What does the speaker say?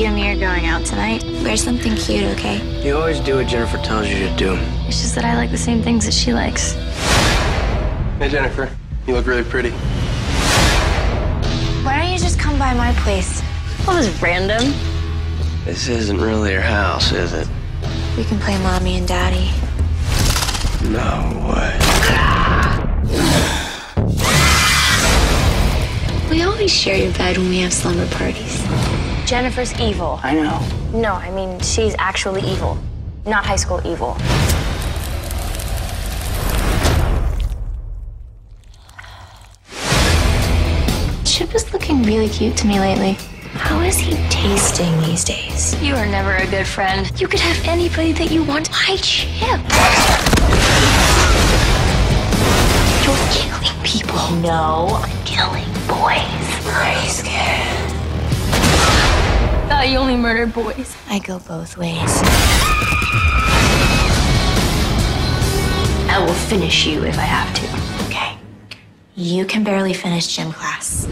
Jimmy are going out tonight. Wear something cute, okay? You always do what Jennifer tells you to do. It's just that I like the same things that she likes. Hey, Jennifer. You look really pretty. Why don't you just come by my place? That was random. This isn't really your house, is it? We can play mommy and daddy. No way. We always share your bed when we have slumber parties. Jennifer's evil. I know. No, I mean, she's actually evil, not high school evil. Chip is looking really cute to me lately. How is he tasting these days? You are never a good friend. You could have anybody that you want. Why Chip? You're killing people. No, I'm killing Thought you only murdered boys. I go both ways. I will finish you if I have to. Okay. You can barely finish gym class.